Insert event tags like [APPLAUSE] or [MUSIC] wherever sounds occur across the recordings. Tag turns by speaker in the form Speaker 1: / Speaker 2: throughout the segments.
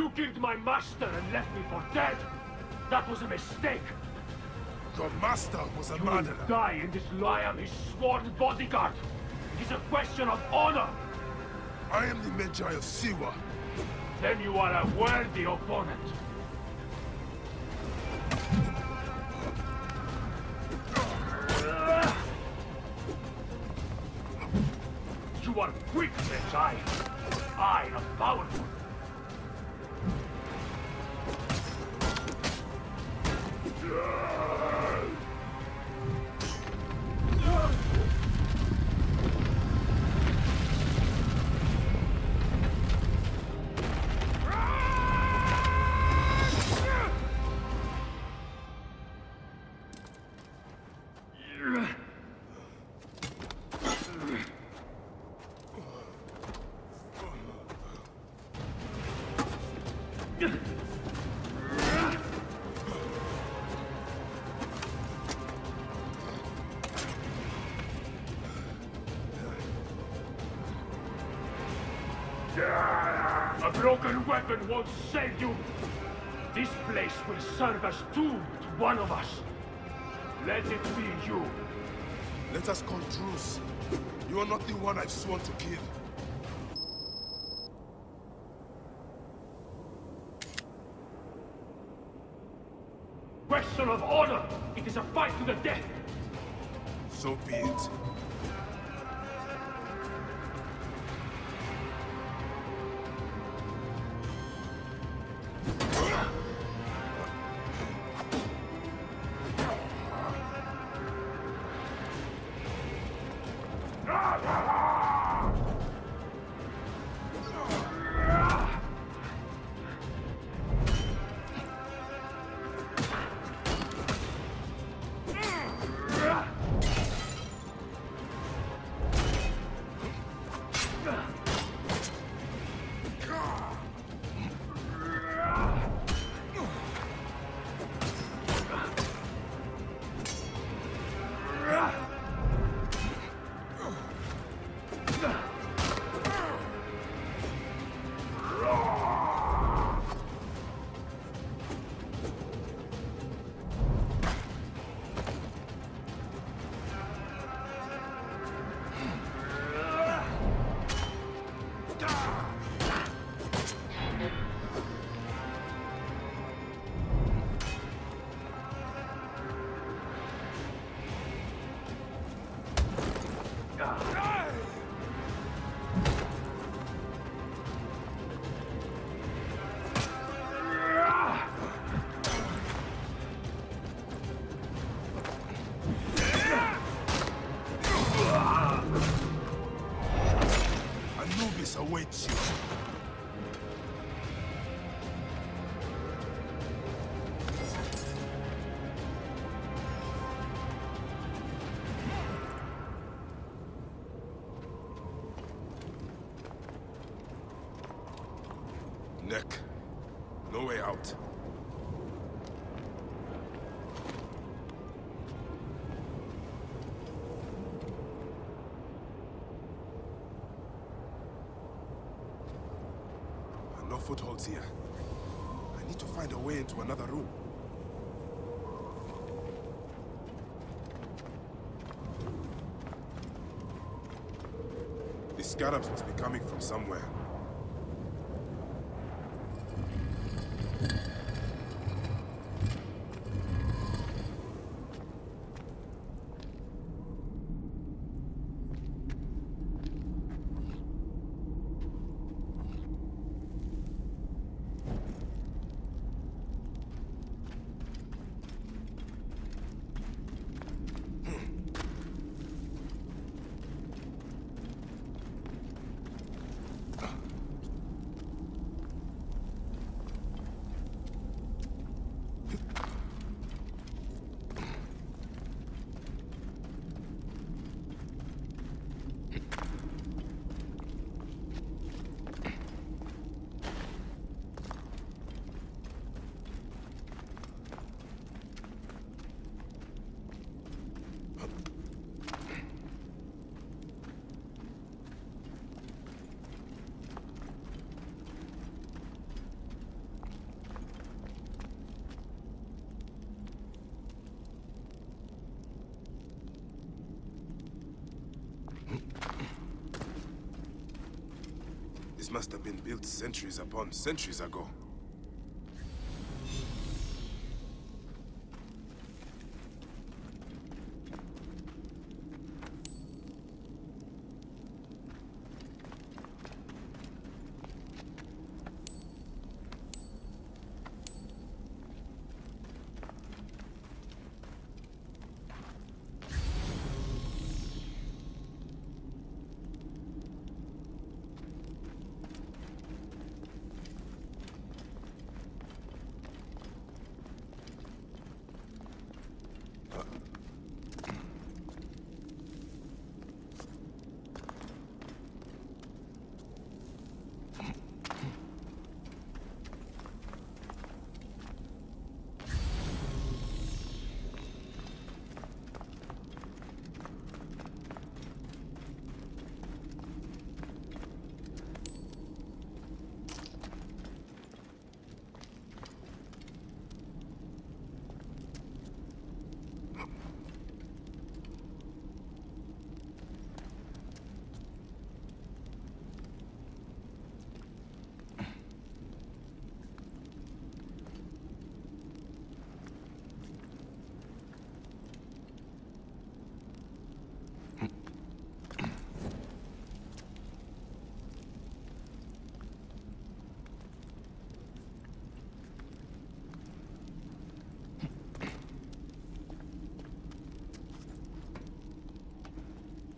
Speaker 1: You killed my master and left me for dead! That was a mistake!
Speaker 2: Your master was a
Speaker 1: You will
Speaker 2: murderer.
Speaker 1: die in this lie. I am his sworn bodyguard! It is a question of honor!
Speaker 2: I am the Medjay of Siwa.
Speaker 1: Then you are a worthy opponent! You are weak, Medjay! A broken weapon won't save you! This place will serve as tomb to one of us. Let it be you.
Speaker 2: Let us call truce. You are not the one I've sworn to kill. Out. No footholds here. I need to find a way into another room. The scarabs must be coming from somewhere. Must have been built centuries upon centuries ago.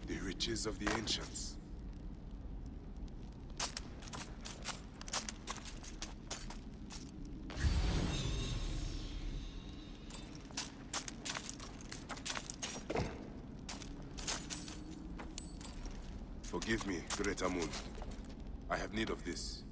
Speaker 2: The riches of the ancients. Forgive me, Great Amun. I have need of this.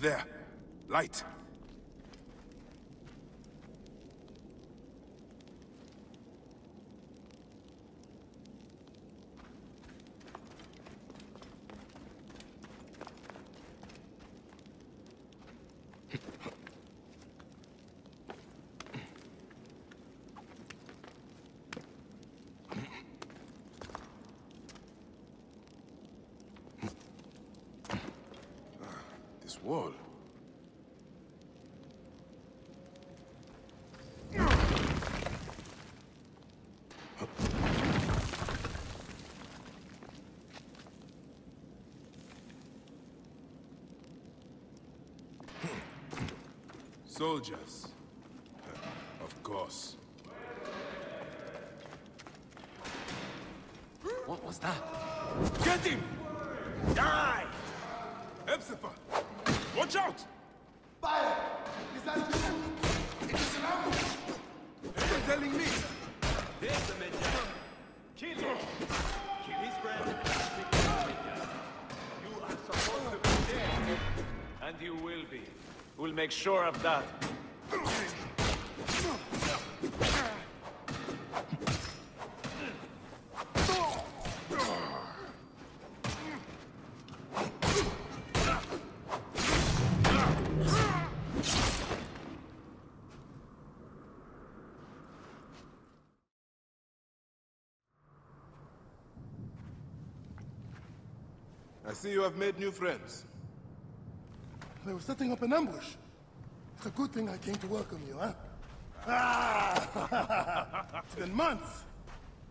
Speaker 2: There. Light. This wall. Soldiers. Of course.
Speaker 3: What was that?
Speaker 2: Get him! Die! Hepzibah! Watch out!
Speaker 4: Fire! Is that you? It is an ambush!
Speaker 2: You're telling me!
Speaker 3: There's the Medjay. Kill him. Kill his friend. You are supposed to be dead. And you will be. We'll make sure of that.
Speaker 2: I see you have made new friends.
Speaker 4: They were setting up an ambush. It's a good thing I came to welcome you, huh? Ah! [LAUGHS] it's been months.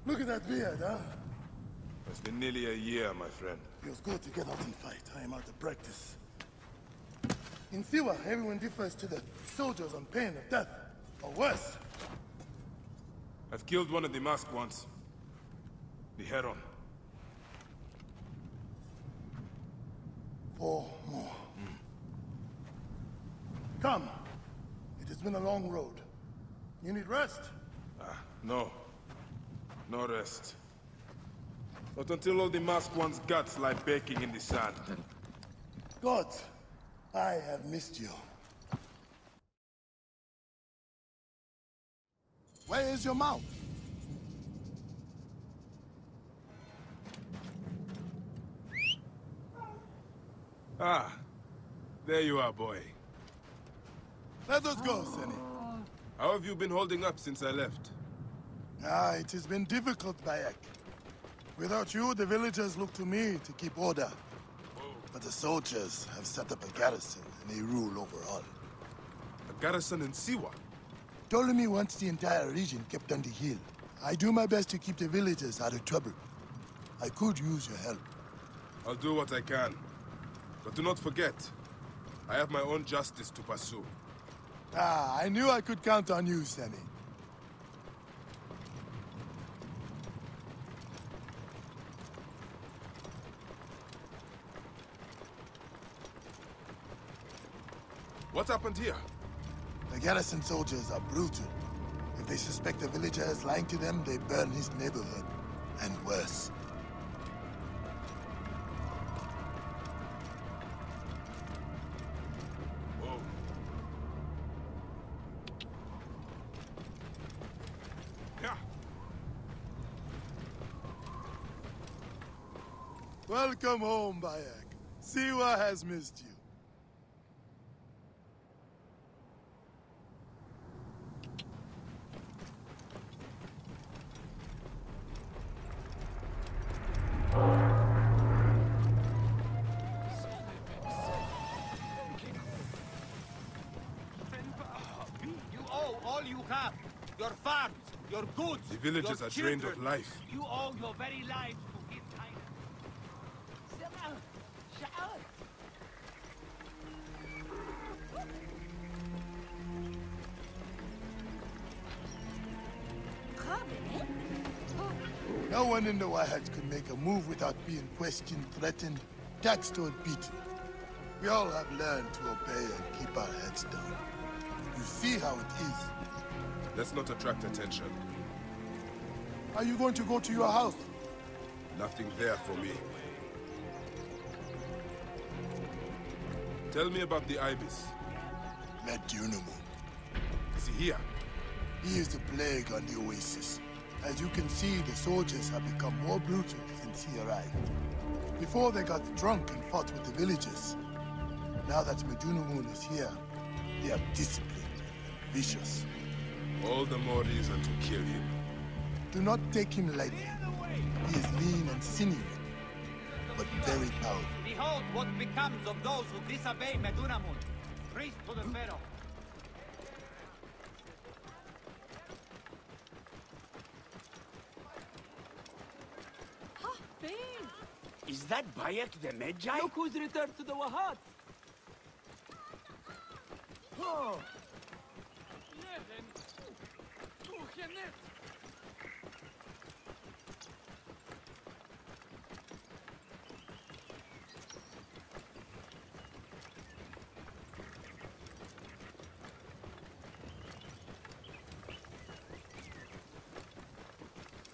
Speaker 4: Look at that beard, huh?
Speaker 2: It's been nearly a year, my friend.
Speaker 4: Feels good to get out and fight. I am out of practice. In Siwa, everyone defers to the soldiers on pain of death. Or worse.
Speaker 2: I've killed one of the masked ones. The Heron.
Speaker 4: Four more. Come. It has been a long road. You need rest?
Speaker 2: Ah, no. No rest. Not until all the masked one's guts lie baking in the sand.
Speaker 4: God, I have missed you. Where is your mount?
Speaker 2: Ah, there you are, boy.
Speaker 4: Let us go, Senny.
Speaker 2: How have you been holding up since I left?
Speaker 4: Ah, it has been difficult, Bayek. Without you, the villagers look to me to keep order. But the soldiers have set up a garrison, and they rule over all.
Speaker 2: A garrison in Siwa?
Speaker 4: Ptolemy wants the entire region kept on the hill. I do my best to keep the villagers out of trouble. I could use your help.
Speaker 2: I'll do what I can. But do not forget, I have my own justice to pursue.
Speaker 4: Ah, I knew I could count on you, Senny.
Speaker 2: What happened here?
Speaker 4: The garrison soldiers are brutal. If they suspect a villager is lying to them, they burn his neighborhood. And worse. Welcome home, Bayek. Siwa has missed you.
Speaker 3: You owe all you have. Your farms, your goods,
Speaker 2: The villagers
Speaker 3: your
Speaker 2: are drained of
Speaker 3: children.
Speaker 2: life.
Speaker 3: You owe your very lives to his highness.
Speaker 4: No one in the Wahats could make a move without being questioned, threatened, taxed, or beaten. We all have learned to obey and keep our heads down. You see how it is.
Speaker 2: Let's not attract attention.
Speaker 4: Are you going to go to your house?
Speaker 2: Nothing there for me. Tell me about the Ibis.
Speaker 4: Medunamun.
Speaker 2: Is he here?
Speaker 4: He is the plague on the Oasis. As you can see, the soldiers have become more brutal since he arrived. Before they got drunk and fought with the villagers. Now that Medunamun is here, they are disciplined and vicious.
Speaker 2: All the more reason to kill him.
Speaker 4: Do not take him lightly. He is lean and sinewy, but very powerful.
Speaker 5: Behold what becomes of those who disobey Medunamun. Priest to the Pharaoh.
Speaker 6: Ha, Bane!
Speaker 7: Is that Bayek the Medjay?
Speaker 6: Look who's returned to the Wahat!
Speaker 7: Oh,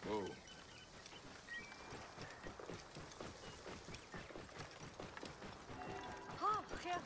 Speaker 2: Whoa.
Speaker 6: Ha,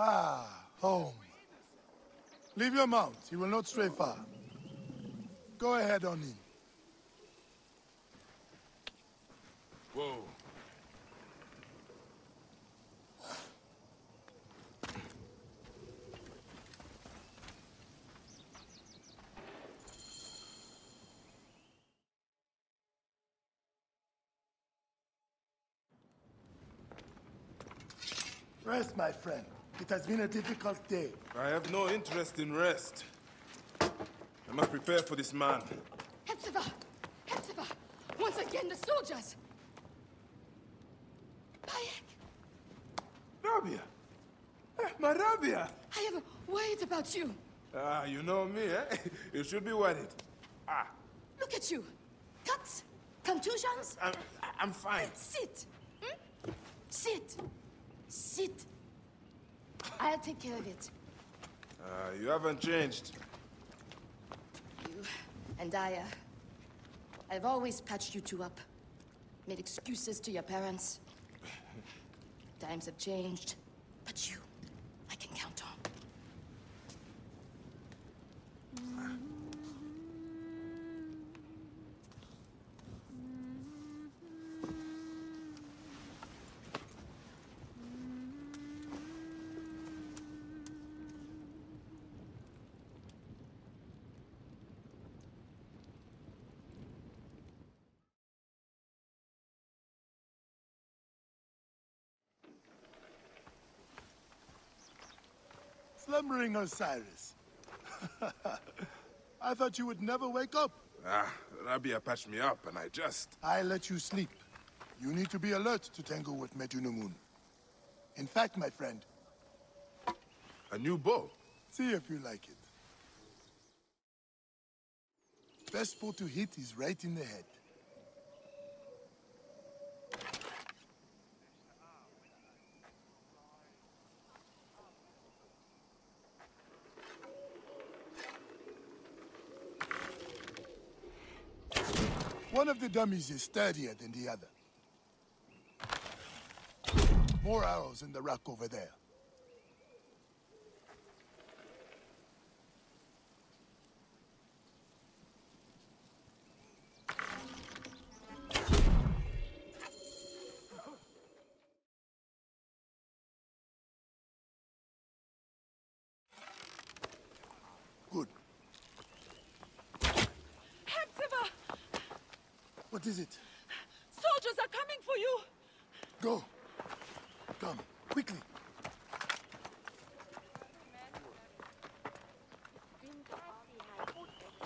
Speaker 4: Ah, home. Leave your mount. He will not stray far. Go ahead on in.
Speaker 2: Whoa.
Speaker 4: Rest, my friend. It has been a difficult day.
Speaker 2: I have no interest in rest. I must prepare for this man.
Speaker 8: Hepzibah! Hepzibah! Once again, the soldiers! Bayek!
Speaker 2: Rabia! Eh, my Rabia!
Speaker 8: I have worried about you.
Speaker 2: Ah, you know me, eh? [LAUGHS] you should be worried. Ah,
Speaker 8: Look at you. Cuts, contusions.
Speaker 2: I'm, I'm fine.
Speaker 8: Sit. Hmm? Sit. Sit. I'll take care of it.
Speaker 2: Ah, you haven't changed.
Speaker 8: You and I, uh, I've always patched you two up. Made excuses to your parents. [LAUGHS] Times have changed. But you, I can count on.
Speaker 4: Slumbering Osiris. [LAUGHS] I thought you would never wake up.
Speaker 2: Ah, Rabia patched me up and I just...
Speaker 4: I let you sleep. You need to be alert to tangle with Medunamun. In fact, my friend,
Speaker 2: A new bow.
Speaker 4: see if you like it. Best spot to hit is right in the head. One of the dummies is sturdier than the other. More arrows in the rack over there. Good.
Speaker 8: Hepzibah!
Speaker 4: What is it?
Speaker 8: Soldiers are coming for you!
Speaker 4: Go. Come. quickly.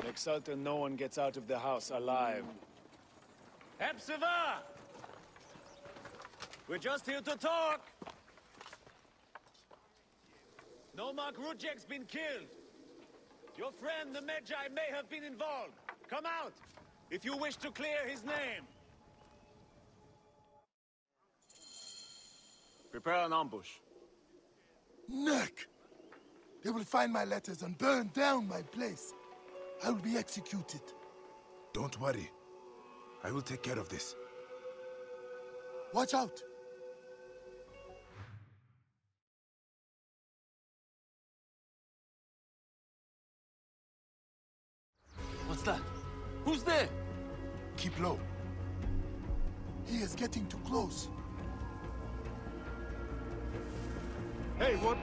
Speaker 9: Make certain no one gets out of the house alive.
Speaker 3: Hepzibah! We're just here to talk! Nomarch Rudjek's been killed! Your friend, the Medjay, may have been involved. Come out, if you wish to clear his name.
Speaker 9: Prepare an ambush.
Speaker 4: Neck! They will find my letters and burn down my place. I will be executed.
Speaker 2: Don't worry. I will take care of this.
Speaker 4: Watch out!
Speaker 9: Who's there?
Speaker 4: Keep low. He is getting too close.
Speaker 9: Hey, what?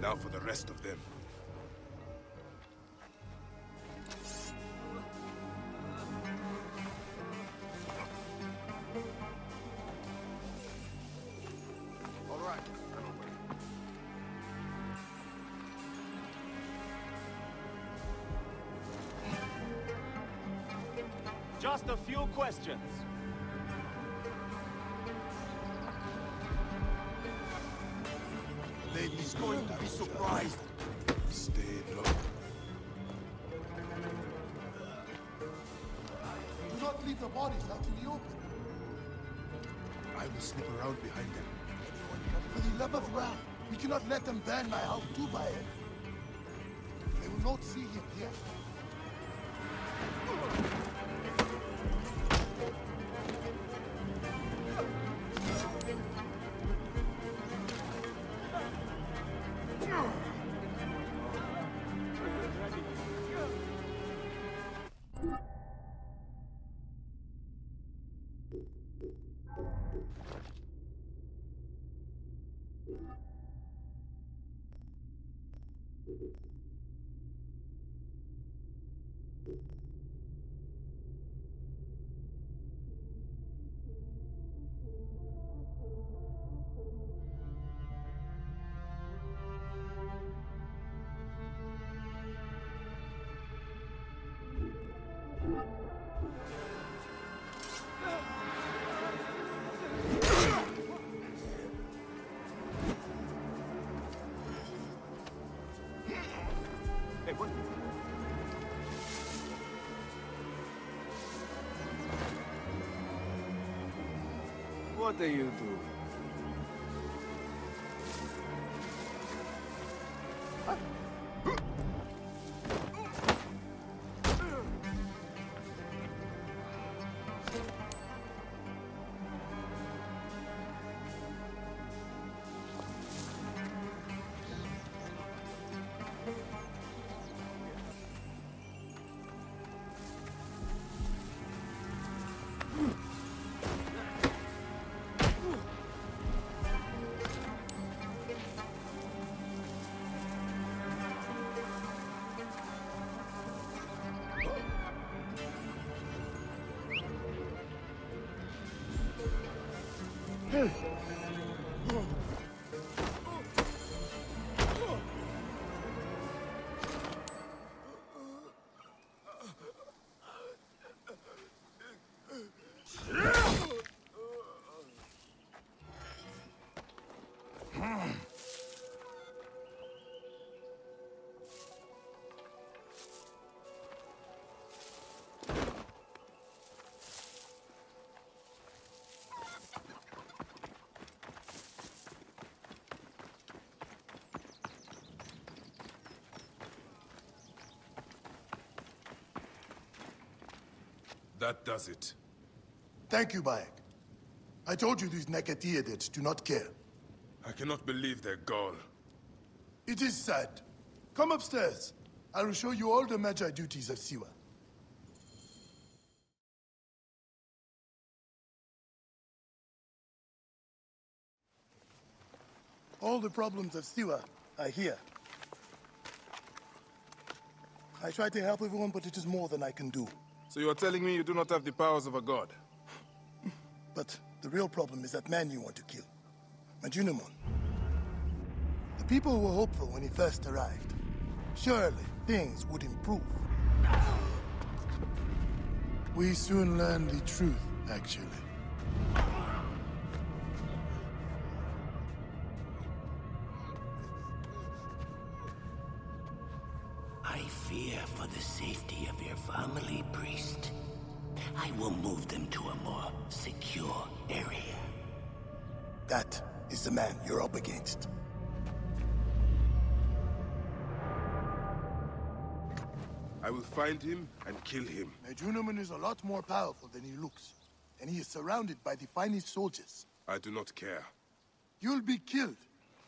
Speaker 2: Now for the rest of them.
Speaker 3: Questions.
Speaker 4: He's going to be surprised.
Speaker 2: Stay low.
Speaker 4: Do not leave the bodies out in the open.
Speaker 2: I will slip around behind them.
Speaker 4: For the love of Ra, we cannot let them burn my house too by it. They will not see him here.
Speaker 3: What
Speaker 9: do you do?
Speaker 2: That does it.
Speaker 4: Thank you, Bayek. I told you these Nekatiadids do not care.
Speaker 2: I cannot believe their gall.
Speaker 4: It is sad. Come upstairs. I will show you all the Magi duties of Siwa. All the problems of Siwa are here. I try to help everyone, but it is more than I can do.
Speaker 2: So you are telling me you do not have the powers of a god? [LAUGHS]
Speaker 4: But the real problem is that man you want to kill. Medunamun. The people were hopeful when he first arrived. Surely, things would improve. We soon learned the truth, actually.
Speaker 7: Safety of your family, priest. I will move them to a more secure area.
Speaker 4: That is the man you're up against.
Speaker 2: I will find him and kill him.
Speaker 4: Medunamun is a lot more powerful than he looks. And he is surrounded by the finest soldiers.
Speaker 2: I do not care.
Speaker 4: You'll be killed.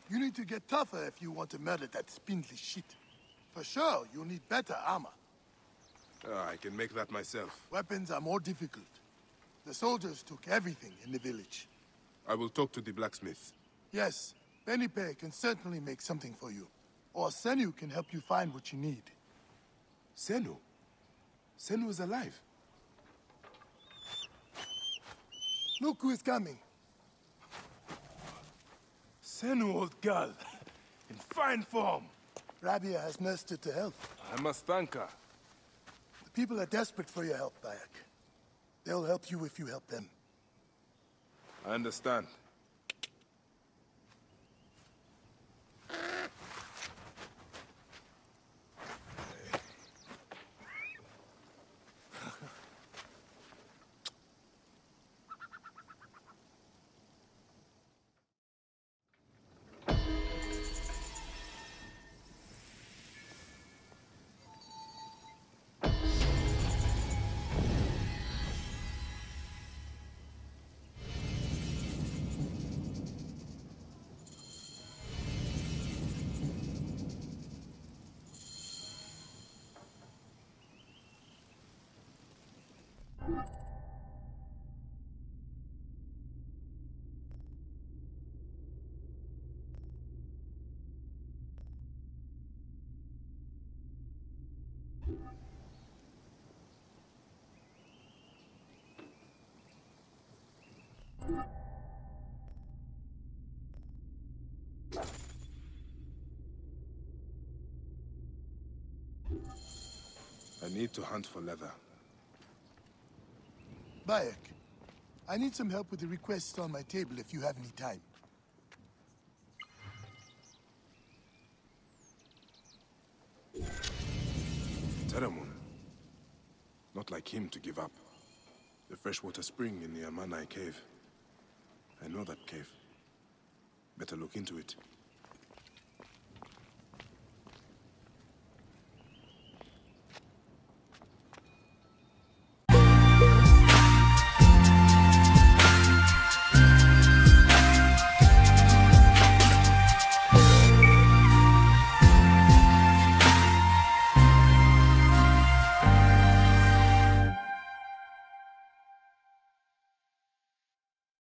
Speaker 4: You need to get tougher if you want to murder that spindly shit. For sure, you'll need better armor.
Speaker 2: Ah, I can make that myself.
Speaker 4: Weapons are more difficult. The soldiers took everything in the village.
Speaker 2: I will talk to the blacksmith.
Speaker 4: Yes, Benipe can certainly make something for you. Or Senu can help you find what you need.
Speaker 2: Senu? Senu is alive.
Speaker 4: Look who is coming.
Speaker 2: Senu, old girl. [LAUGHS] In fine form.
Speaker 4: Rabia has nursed her to health.
Speaker 2: I must thank her.
Speaker 4: People are desperate for your help, Bayek. They'll help you if you help them.
Speaker 2: I understand. Need to hunt for leather.
Speaker 4: Bayek, I need some help with the requests on my table if you have any time.
Speaker 2: Teramun. Not like him to give up. The freshwater spring in the Amanai cave. I know that cave. Better look into it.